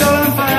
stolen by